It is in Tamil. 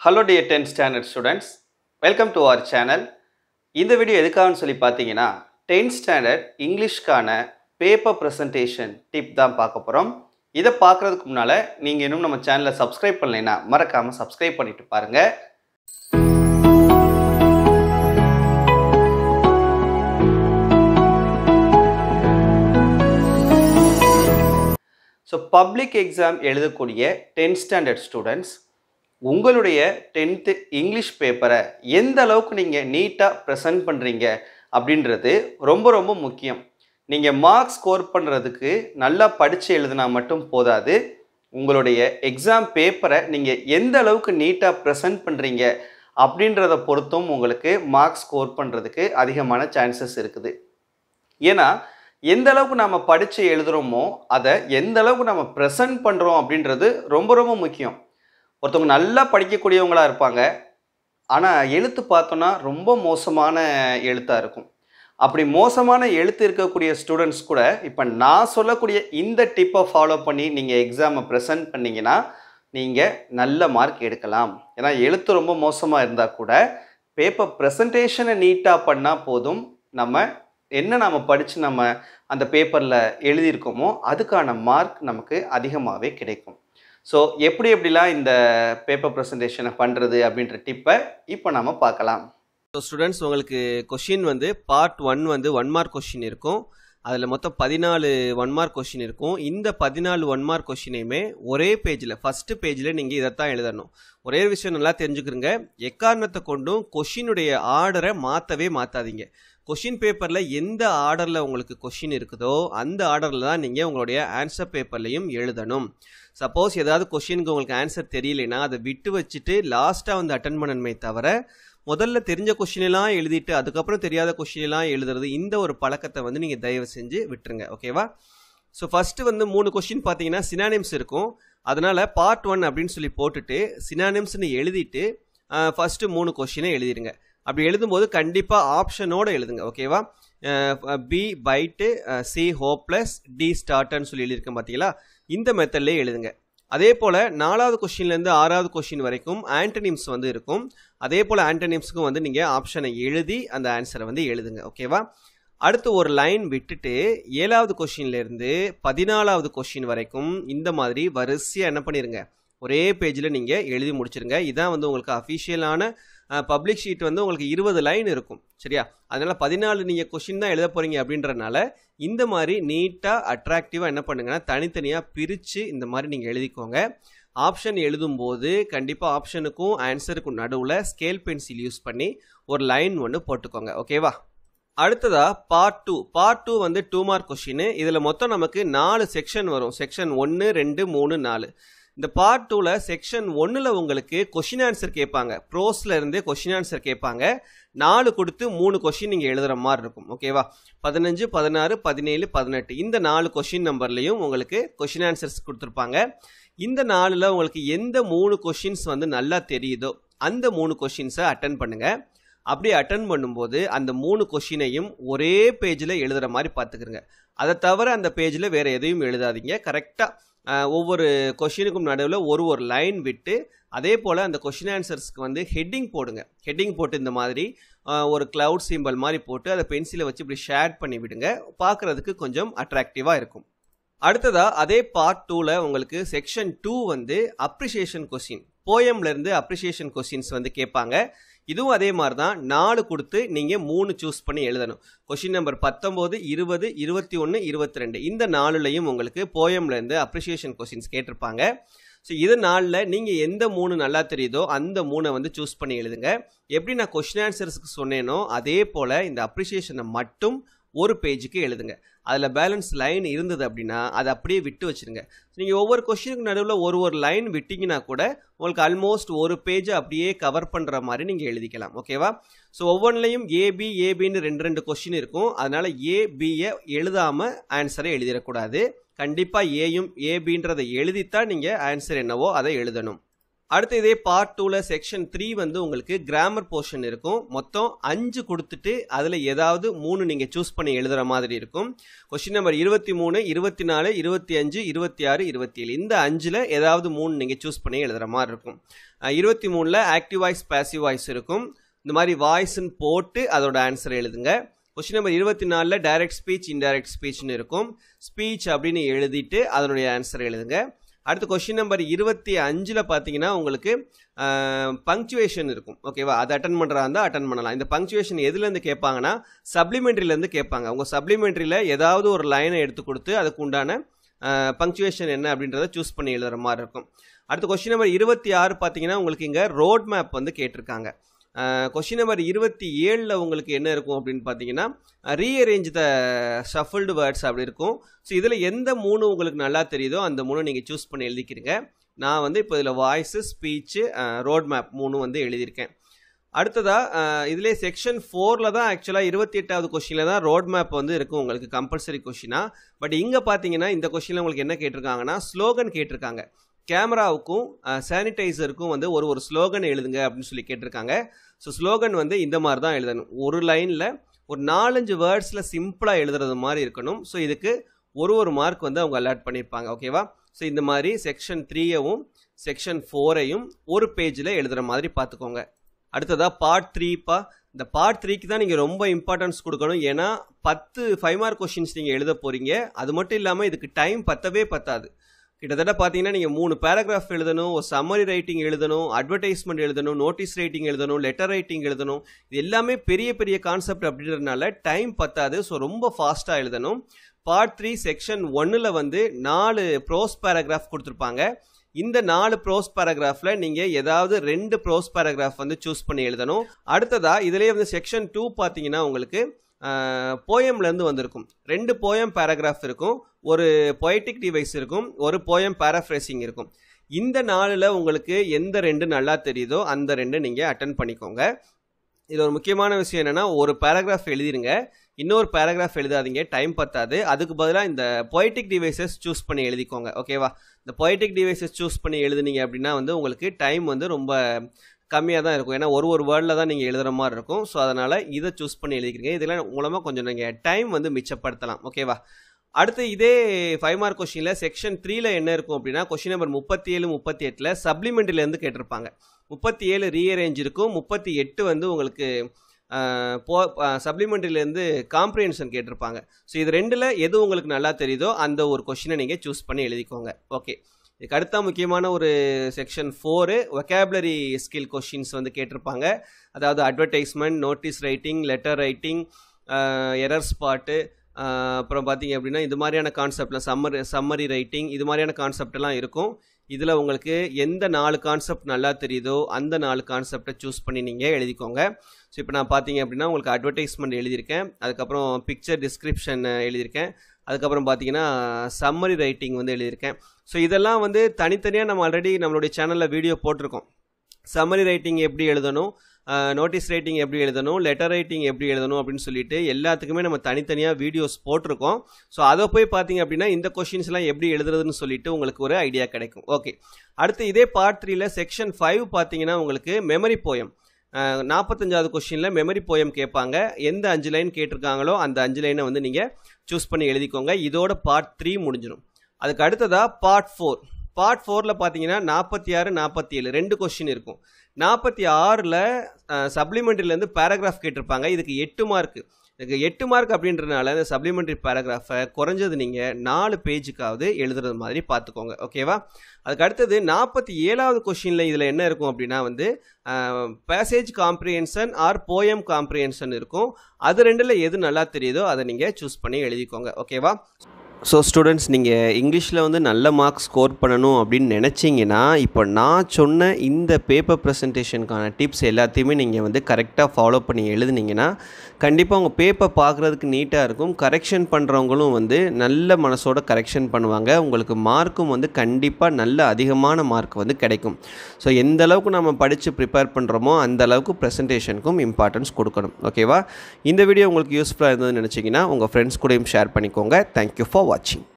Hello dear tenth standard students welcome to our channel இந்த வீடியோ எதுக்காகன்னு சொல்லி பார்த்தீங்கன்னா டென்த் ஸ்டாண்டர்ட் இங்கிலீஷ்க்கான பேப்பர் ப்ரெசன்டேஷன் டிப் தான் பார்க்க போகிறோம் இதை பார்க்குறதுக்கு முன்னால் நீங்கள் இன்னும் நம்ம சேனலை சப்ஸ்கிரைப் பண்ணலைன்னா மறக்காமல் சப்ஸ்கிரைப் பண்ணிட்டு பாருங்கள் ஸோ பப்ளிக் எக்ஸாம் எழுதக்கூடிய டென்த் ஸ்டாண்டர்ட் ஸ்டூடெண்ட்ஸ் உங்களுடைய டென்த்து இங்கிலீஷ் பேப்பரை எந்த அளவுக்கு நீங்கள் நீட்டாக ப்ரெசன்ட் பண்ணுறீங்க அப்படின்றது ரொம்ப ரொம்ப முக்கியம். நீங்கள் மார்க் ஸ்கோர் பண்ணுறதுக்கு நல்லா படித்து எழுதினா மட்டும் போதாது. உங்களுடைய எக்ஸாம் பேப்பரை நீங்கள் எந்த அளவுக்கு நீட்டாக ப்ரெசென்ட் பண்ணுறீங்க அப்படின்றத பொறுத்தும் உங்களுக்கு மார்க் ஸ்கோர் பண்ணுறதுக்கு அதிகமான சான்சஸ் இருக்குது. ஏன்னா எந்த அளவுக்கு நாம் படித்து எழுதுகிறோமோ அதை எந்த அளவுக்கு நம்ம ப்ரெசன்ட் பண்ணுறோம் அப்படின்றது ரொம்ப ரொம்ப முக்கியம். ஒருத்தவங்க நல்லா படிக்கக்கூடியவங்களாக இருப்பாங்க. ஆனால் எழுத்து பார்த்தோன்னா ரொம்ப மோசமான எழுத்தாக இருக்கும். அப்படி மோசமான எழுத்து இருக்கக்கூடிய ஸ்டூடெண்ட்ஸ் கூட இப்போ நான் சொல்லக்கூடிய இந்த டிப்பை ஃபாலோ பண்ணி நீங்கள் எக்ஸாமை ப்ரெசென்ட் பண்ணிங்கன்னா நீங்கள் நல்ல மார்க் எடுக்கலாம். ஏன்னா எழுத்து ரொம்ப மோசமாக இருந்தால் கூட பேப்பர் ப்ரெசன்டேஷனை நீட்டாக பண்ணால் போதும். நம்ம என்ன நம்ம படித்து நம்ம அந்த பேப்பரில் எழுதியிருக்கோமோ அதுக்கான மார்க் நமக்கு அதிகமாகவே கிடைக்கும். ஸோ எப்படி எப்படிலாம் இந்த பேப்பர் ப்ரெசன்டேஷனை பண்ணுறது அப்படின்ற டிப்பை இப்போ நம்ம பார்க்கலாம். ஸோ ஸ்டூடெண்ட்ஸ் உங்களுக்கு கொஷின் வந்து பார்ட் ஒன் வந்து ஒன் மார்க் கொஷின் இருக்கும். அதில் மொத்தம் பதினாலு ஒன் மார்க் கொஷின் இருக்கும். இந்த பதினாலு ஒன் மார்க் கொஷினையுமே ஒரே பேஜில் ஃபஸ்ட்டு பேஜில் நீங்கள் இதைத்தான் எழுதணும். ஒரே விஷயம் நல்லா தெரிஞ்சுக்கிறங்க எக்காரணத்தை கொண்டும் கொஷினுடைய ஆர்டரை மாற்றவே மாற்றாதீங்க கொஷின் பேப்பரில் எந்த ஆர்டரில் உங்களுக்கு கொஷின் இருக்குதோ அந்த ஆர்டரில் தான் நீங்கள் உங்களுடைய ஆன்சர் பேப்பர்லையும் எழுதணும். சப்போஸ் ஏதாவது கொஷினுக்கு உங்களுக்கு ஆன்சர் தெரியலைன்னா அதை விட்டு வச்சுட்டு லாஸ்ட்டாக வந்து அட்டன் பண்ணணுமே தவிர முதல்ல தெரிஞ்ச கொஷினெல்லாம் எழுதிட்டு அதுக்கப்புறம் தெரியாத கொஷினெல்லாம் எழுதுறது இந்த ஒரு பழக்கத்தை வந்து நீங்கள் தயவு செஞ்சு விட்டுருங்க. ஓகேவா ஸோ ஃபஸ்ட்டு வந்து மூணு கொஷின் பார்த்தீங்கன்னா சினானிம்ஸ் இருக்கும். அதனால் பார்ட் ஒன் அப்படின்னு சொல்லி போட்டுட்டு சினானிம்ஸ்னு எழுதிட்டு ஃபஸ்ட்டு மூணு கொஷினை எழுதிடுங்க. அப்படி எழுதும்போது கண்டிப்பாக ஆப்ஷனோடு எழுதுங்க. ஓகேவா B bite C hopeless D ஸ்டார்டர்னு சொல்லி எழுதியிருக்கேன் பார்த்தீங்களா? இந்த மெத்தட்லேயே எழுதுங்க. அதே போல் நாலாவது கொஷின்லேருந்து ஆறாவது கொஷின் வரைக்கும் ஆன்டனிம்ஸ் வந்து இருக்கும். அதே போல் ஆன்டனிம்ஸுக்கும் வந்து நீங்கள் ஆப்ஷனை எழுதி அந்த ஆன்சரை வந்து எழுதுங்க ஓகேவா அடுத்து ஒரு லைன் விட்டுட்டு ஏழாவது கொஷின்லேருந்து பதினாலாவது கொஷின் வரைக்கும் இந்த மாதிரி வரிசையாக என்ன பண்ணிடுங்க ஒரே பேஜில் நீங்கள் எழுதி முடிச்சிருங்க. இதான் வந்து உங்களுக்கு அஃபிஷியலான பப்ளிக் ஷீட் வந்து உங்களுக்கு இருபது லைன் இருக்கும். சரியா? அதனால் பதினாலு நீங்கள் கொஷின் தான் எழுத போகிறீங்க அப்படின்றனால இந்த மாதிரி நீட்டாக அட்ராக்டிவாக என்ன பண்ணுங்கன்னா தனித்தனியாக பிரித்து இந்த மாதிரி நீங்கள் எழுதிக்கோங்க. ஆப்ஷன் எழுதும்போது கண்டிப்பாக ஆப்ஷனுக்கும் ஆன்சருக்கும் நடுவில் ஸ்கேல் பென்சில் யூஸ் பண்ணி ஒரு லைன் ஒன்று போட்டுக்கோங்க. ஓகேவா அடுத்ததாக பார்ட் டூ பார்ட் டூ வந்து டூ மார்க் கொஷின் இதில் மொத்தம் நமக்கு நாலு செக்ஷன் வரும். செக்ஷன் ஒன்று ரெண்டு மூணு நாலு. இந்த பார்ட் டூவில் செக்ஷன் ஒன்றில் உங்களுக்கு கொஷின் ஆன்சர் கேட்பாங்க. ப்ரோஸில் இருந்து கொஷின் ஆன்சர் கேட்பாங்க. நாலு கொடுத்து மூணு கொஷின் நீங்கள் எழுதுகிற மாதிரி இருக்கும். ஓகேவா பதினஞ்சு பதினாறு பதினேழு பதினெட்டு. இந்த நாலு கொஷின் நம்பர்லையும் உங்களுக்கு கொஷின் ஆன்சர்ஸ் கொடுத்துருப்பாங்க. இந்த நாலில் உங்களுக்கு எந்த மூணு கொஷின்ஸ் வந்து நல்லா தெரியுதோ அந்த மூணு கொஷின்ஸை அட்டன் பண்ணுங்கள் அப்படி அட்டன் பண்ணும்போது அந்த மூணு கொஷினையும் ஒரே பேஜில் எழுதுகிற மாதிரி பார்த்துக்கிறங்க அதை தவிர அந்த பேஜில் வேறு எதையும் எழுதாதீங்க. கரெக்டாக ஒவ்வொரு கொஷினுக்கும் நடுவில் ஒரு ஒரு லைன் விட்டு அதே போல் அந்த கொஷின் ஆன்சர்ஸ்க்கு வந்து ஹெட்டிங் போடுங்க. ஹெட்டிங் போட்டு இந்த மாதிரி ஒரு க்ளவுட் சிம்பிள் மாதிரி போட்டு அதை பென்சிலை வச்சு இப்படி ஷேர் பண்ணி விடுங்க. பார்க்குறதுக்கு கொஞ்சம் அட்ராக்டிவாக இருக்கும். அடுத்ததாக அதே பார்ட் டூவில் உங்களுக்கு செக்ஷன் டூ வந்து அப்ரிஷியேஷன் கொஸ்டின் போயம்லேருந்து அப்ரிஷியேஷன் கொஸ்டின்ஸ் வந்து கேட்பாங்க. இதுவும் அதே மாதிரி தான் நாலு கொடுத்து நீங்கள் மூணு சூஸ் பண்ணி எழுதணும். கொஷின் நம்பர் பத்தொம்போது இருபது இருபத்தி ஒன்று இருபத்தி ரெண்டு இந்த நாலுலையும் உங்களுக்கு போயம்லேருந்து அப்ரிசியேஷன் கொஷின்ஸ் கேட்டிருப்பாங்க. ஸோ இது நாளில் நீங்கள் எந்த மூணு நல்லா தெரியுதோ அந்த மூணை வந்து சூஸ் பண்ணி எழுதுங்க. எப்படி நான் கொஷின் ஆன்சர்ஸ்க்கு சொன்னேனோ அதே போல் இந்த அப்ரிசியேஷனை மட்டும் ஒரு பேஜுக்கு எழுதுங்க. அதில் பேலன்ஸ் லைன் இருந்தது அப்படின்னா அதை அப்படியே விட்டு வச்சுருங்க. நீங்கள் ஒவ்வொரு கொஷினுக்கு நடுவில் ஒரு ஒரு லைன் விட்டிங்கன்னா கூட உங்களுக்கு ஆல்மோஸ்ட் ஒரு பேஜை அப்படியே கவர் பண்ணுற மாதிரி நீங்கள் எழுதிக்கலாம். ஓகேவா ஸோ ஒவ்வொன்றிலையும் ஏபி ஏபின்னு ரெண்டு ரெண்டு கொஷின் இருக்கும். அதனால் ஏபியை எழுதாமல் ஆன்சரை எழுதிடக்கூடாது. கண்டிப்பாக ஏயும் ஏபின்றதை எழுதித்தான் நீங்கள் ஆன்சர் என்னவோ அதை எழுதணும். அடுத்து இதே பார்ட் டூவில் செக்ஷன் த்ரீ வந்து உங்களுக்கு கிராமர் போர்ஷன் இருக்கும். மொத்தம் அஞ்சு கொடுத்துட்டு அதில் ஏதாவது மூணு நீங்கள் சூஸ் பண்ணி எழுதுகிற மாதிரி இருக்கும். கொஷின் நம்பர் இருபத்தி மூணு இருபத்தி நாலு இருபத்தி அஞ்சு இருபத்தி ஆறு இருபத்தி ஏழு. இந்த அஞ்சில் ஏதாவது மூணு நீங்கள் சூஸ் பண்ணி எழுதுகிற மாதிரி இருக்கும். இருபத்தி மூணில் ஆக்டிவ் வாய்ஸ் பேசிவ் வாய்ஸ் இருக்கும். இந்த மாதிரி வாய்ஸ்ன்னு போட்டு அதோட ஆன்சர் எழுதுங்க. கொஸ்டின் நம்பர் இருபத்தி நாலில் டைரக்ட் ஸ்பீச் இன்டைரக்ட் ஸ்பீச்னு இருக்கும். ஸ்பீச் அப்படின்னு எழுதிட்டு அதனுடைய ஆன்சர் எழுதுங்க. அடுத்து கொஸ்டின் நம்பர் இருபத்தி அஞ்சில் பார்த்தீங்கன்னா உங்களுக்கு பங்க்சுவேஷன் இருக்கும். ஓகேவா அதை அட்டன் பண்ணுறா இருந்தால் அட்டன் பண்ணலாம். இந்த பங்க்சுவேஷன் எதுலேருந்து கேட்பாங்கன்னா சப்ளிமெண்ட்ரிலேருந்து கேட்பாங்க. உங்கள் சப்ளிமெண்ட்ரியில் ஏதாவது ஒரு லைனை எடுத்து கொடுத்து அதுக்கு உண்டான பங்க்சுவேஷன் என்ன அப்படின்றத சூஸ் பண்ணி எழுதுகிற மாதிரி இருக்கும். அடுத்து கொஸ்டின் நம்பர் இருபத்தி ஆறு பார்த்தீங்கன்னா உங்களுக்கு இங்கே ரோட் மேப் வந்து கேட்டிருக்காங்க. கொஷின் நம்பர் இருபத்தி ஏழில் உங்களுக்கு என்ன இருக்கும் அப்படின்னு பார்த்தீங்கன்னா ரீஅரேஞ்ச் த ஷஃபிள்டு வேர்ட்ஸ் அப்படி இருக்கும். ஸோ இதில் எந்த மூணு உங்களுக்கு நல்லா தெரியுதோ அந்த மூணு நீங்கள் சூஸ் பண்ணி எழுதிக்கிறீங்க நான் வந்து இப்போ இதில் வாய்ஸு ஸ்பீச்சு ரோட் மேப் மூணு வந்து எழுதியிருக்கேன். அடுத்ததாக இதிலே செக்ஷன் ஃபோரில் தான் ஆக்சுவலாக இருபத்தி எட்டாவது கொஷினில் தான் ரோட் மேப் வந்து இருக்கும் உங்களுக்கு கம்பல்சரி கொஷினாக பட் இங்கே பார்த்தீங்கன்னா இந்த கொஷினில் உங்களுக்கு என்ன கேட்டிருக்காங்கன்னா ஸ்லோகன் கேட்டிருக்காங்க. கேமராவுக்கும் சானிடைசருக்கும் வந்து ஒரு ஒரு ஸ்லோகன் எழுதுங்க அப்படின்னு சொல்லி கேட்டிருக்காங்க. ஸோ ஸ்லோகன் வந்து இந்த மாதிரி தான் எழுதணும். ஒரு லைனில் ஒரு நாலஞ்சு வேர்ட்ஸில் சிம்பிளாக எழுதுறது மாதிரி இருக்கணும். ஸோ இதுக்கு ஒரு ஒரு மார்க் வந்து அவங்க அலாட் பண்ணியிருப்பாங்க. ஓகேவா ஸோ இந்த மாதிரி செக்ஷன் த்ரீயவும் செக்ஷன் ஃபோரையும் ஒரு பேஜில் எழுதுகிற மாதிரி பார்த்துக்கோங்க. அடுத்ததாக பார்ட் த்ரீப்பா இந்த பார்ட் த்ரீக்கு தான் நீங்கள் ரொம்ப இம்பார்ட்டன்ஸ் கொடுக்கணும். ஏன்னா பத்து ஃபைவ் மார்க் கொஷின்ஸ் நீங்கள் எழுத போகிறீங்க அது மட்டும் இல்லாமல் இதுக்கு டைம் பத்தவே பத்தாது. கிட்டத்தட்ட பார்த்தீங்கன்னா நீங்கள் மூணு பேராகிராஃப் எழுதணும் ஒரு சம்மரி ரைட்டிங் எழுதணும் அட்வர்டைஸ்மெண்ட் எழுதணும் நோட்டீஸ் ரைட்டிங் எழுதணும் லெட்டர் ரைட்டிங் எழுதணும். இது எல்லாமே பெரிய பெரிய கான்செப்ட் அப்படின்றதுனால டைம் பத்தாது. ஸோ ரொம்ப ஃபாஸ்ட்டாக எழுதணும். பார்ட் த்ரீ செக்ஷன் ஒன்னில் வந்து நாலு ப்ரோஸ் பேராகிராஃப் கொடுத்துருப்பாங்க. இந்த நாலு ப்ரோஸ் பேராகிராஃபில் நீங்கள் ஏதாவது ரெண்டு ப்ரோஸ் பேராகிராஃப் வந்து சூஸ் பண்ணி எழுதணும். அடுத்ததாக இதிலே வந்து செக்ஷன் டூ பார்த்தீங்கன்னா உங்களுக்கு போயம்லேருந்து வந்திருக்கும். ரெண்டு போயம் பேராகிராஃப் இருக்கும் ஒரு பொயட்டிக் டிவைஸ் இருக்கும் ஒரு போயம் பேராஃப்ரேசிங் இருக்கும். இந்த நாளில் உங்களுக்கு எந்த ரெண்டு நல்லா தெரியுதோ அந்த ரெண்டு நீங்கள் அட்டன் பண்ணிக்கோங்க. இது ஒரு முக்கியமான விஷயம் என்னென்னா ஒரு பேராகிராஃப் எழுதிருங்க. இன்னொரு பேராகிராஃப் எழுதாதீங்க டைம் பத்தாது. அதுக்கு பதிலாக இந்த பொய்டிக் டிவைசஸ் சூஸ் பண்ணி எழுதிக்கோங்க ஓகேவா இந்த பொய்டிக் டிவைசஸ் சூஸ் பண்ணி எழுதுனீங்க அப்படின்னா வந்து உங்களுக்கு டைம் வந்து ரொம்ப கம்மியாக தான் இருக்கும். ஏன்னா ஒரு ஒரு வேர்டில் தான் நீங்கள் எழுதுகிற மாதிரி இருக்கும். ஸோ அதனால் இதை சூஸ் பண்ணி எழுதிக்கிறீங்க. இதெல்லாம் மூலமாக கொஞ்சம் நீங்கள் டைம் வந்து மிச்சப்படுத்தலாம். ஓகேவா அடுத்து இதே ஃபைவ் மார்க் கொஷினில் செக்ஷன் த்ரீல என்ன இருக்கும் அப்படின்னா கொஷின் நம்பர் முப்பத்தி ஏழு முப்பத்தி எட்டில் சப்ளிமெண்ட்ரிலேருந்து கேட்டிருப்பாங்க. முப்பத்தி ஏழு ரீஅரேஞ்ச் இருக்கும். முப்பத்தி எட்டு வந்து உங்களுக்கு போ சப்ளிமெண்ட்ரிலேருந்து காம்ப்ரிஹென்ஷன் கேட்டிருப்பாங்க. ஸோ இது ரெண்டில் எது உங்களுக்கு நல்லா தெரியுதோ அந்த ஒரு கொஷினை நீங்கள் சூஸ் பண்ணி எழுதிக்கோங்க. ஓகே இதுக்கு அடுத்த முக்கியமான ஒரு section four vocabulary skill questions வந்து கேட்டிருப்பாங்க. அதாவது advertisement notice writing letter writing error spot அப்புறம் பார்த்தீங்க அப்படின்னா இது மாதிரியான கான்செப்ட்லாம் சம்மரி சம்மரி ரைட்டிங் இது மாதிரியான கான்செப்டெல்லாம் இருக்கும். இதில் உங்களுக்கு எந்த நாலு கான்செப்ட் நல்லா தெரியுதோ அந்த நாலு கான்செப்டை சூஸ் பண்ணி நீங்கள் எழுதிக்கோங்க. ஸோ இப்போ நான் பார்த்தீங்க அப்படின்னா உங்களுக்கு அட்வர்டைஸ்மெண்ட் எழுதியிருக்கேன். அதுக்கப்புறம் பிக்சர் டிஸ்கிரிப்ஷன் எழுதியிருக்கேன். அதுக்கப்புறம் பார்த்தீங்கன்னா சம்மரி ரைட்டிங் வந்து எழுதியிருக்கேன். ஸோ இதெல்லாம் வந்து தனித்தனியாக நம்ம ஆல்ரெடி நம்மளுடைய சேனலில் வீடியோ போட்டிருக்கோம். சம்மரி ரைட்டிங் எப்படி எழுதணும் நோட்டீஸ் ரைட்டிங் எப்படி எழுதணும் லெட்டர் ரைட்டிங் எப்படி எழுதணும் அப்படின்னு சொல்லிட்டு எல்லாத்துக்குமே நம்ம தனித்தனியாக வீடியோஸ் போட்டிருக்கோம். ஸோ அதை போய் பார்த்தீங்க அப்படின்னா இந்த கொஷின்ஸ்லாம் எப்படி எழுதுறதுன்னு சொல்லிட்டு உங்களுக்கு ஒரு ஐடியா கிடைக்கும். ஓகே அடுத்து இதே பார்ட் த்ரீல செக்ஷன் ஃபைவ் பார்த்தீங்கன்னா உங்களுக்கு மெமரி போயம் நாற்பத்தஞ்சாவது கொஷினில் மெமரி போயம் கேட்பாங்க. எந்த அஞ்சு லைன் கேட்டிருக்காங்களோ அந்த அஞ்சு லைனை வந்து நீங்கள் சூஸ் பண்ணி எழுதிக்கோங்க. இதோட பார்ட் த்ரீ முடிஞ்சிடும் அதுக்கு அடுத்ததாக பார்ட் ஃபோர் பார்ட் ஃபோரில் பார்த்தீங்கன்னா நாற்பத்தி ஆறு நாற்பத்தி ஏழு ரெண்டு கொஷின் இருக்கும். நாற்பத்தி ஆறில் சப்ளிமெண்ட்ரிலேருந்து பேராகிராஃப் கேட்டிருப்பாங்க. இதுக்கு எட்டு மார்க்கு எட்டு மார்க் அப்படின்றனால இந்த சப்ளிமெண்ட்ரி பேராகிராஃபை குறைஞ்சது நீங்கள் நாலு பேஜுக்காவது எழுதுறது மாதிரி பார்த்துக்கோங்க. ஓகேவா அதுக்கு அடுத்தது நாற்பத்தி ஏழாவது கொஷினில் இதில் என்ன இருக்கும் அப்படின்னா வந்து passage comprehension or poem comprehension இருக்கும். அது ரெண்டில் எது நல்லா தெரியுதோ அதை நீங்கள் சூஸ் பண்ணி எழுதிக்கோங்க. ஓகேவா ஸோ ஸ்டூடெண்ட்ஸ் நீங்கள் இங்கிலீஷில் வந்து நல்ல மார்க் ஸ்கோர் பண்ணணும் அப்படின்னு நினச்சிங்கன்னா இப்போ நான் சொன்ன இந்த பேப்பர் ப்ரெசன்டேஷனுக்கான டிப்ஸ் எல்லாத்தையுமே நீங்கள் வந்து கரெக்டாக ஃபாலோ பண்ணி எழுதுனீங்கன்னா கண்டிப்பாக உங்கள் பேப்பர் பார்க்குறதுக்கு நீட்டாக இருக்கும். கரெக்ஷன் பண்ணுறவங்களும் வந்து நல்ல மனசோட கரெக்ஷன் பண்ணுவாங்க. உங்களுக்கு மார்க்கும் வந்து கண்டிப்பாக நல்ல அதிகமான மார்க் வந்து கிடைக்கும். ஸோ எந்த அளவுக்கு நம்ம படித்து ப்ரிப்பேர் பண்ணுறோமோ அந்த அளவுக்கு ப்ரெசன்டேஷனுக்கும் இம்பார்ட்டன்ஸ் கொடுக்கணும். ஓகேவா இந்த வீடியோ உங்களுக்கு யூஸ்ஃபுல்லாக இருந்ததுன்னு நினச்சிங்கன்னா உங்கள் ஃப்ரெண்ட்ஸ் கூடயும் ஷேர் பண்ணிக்கோங்க. Thank you for watching.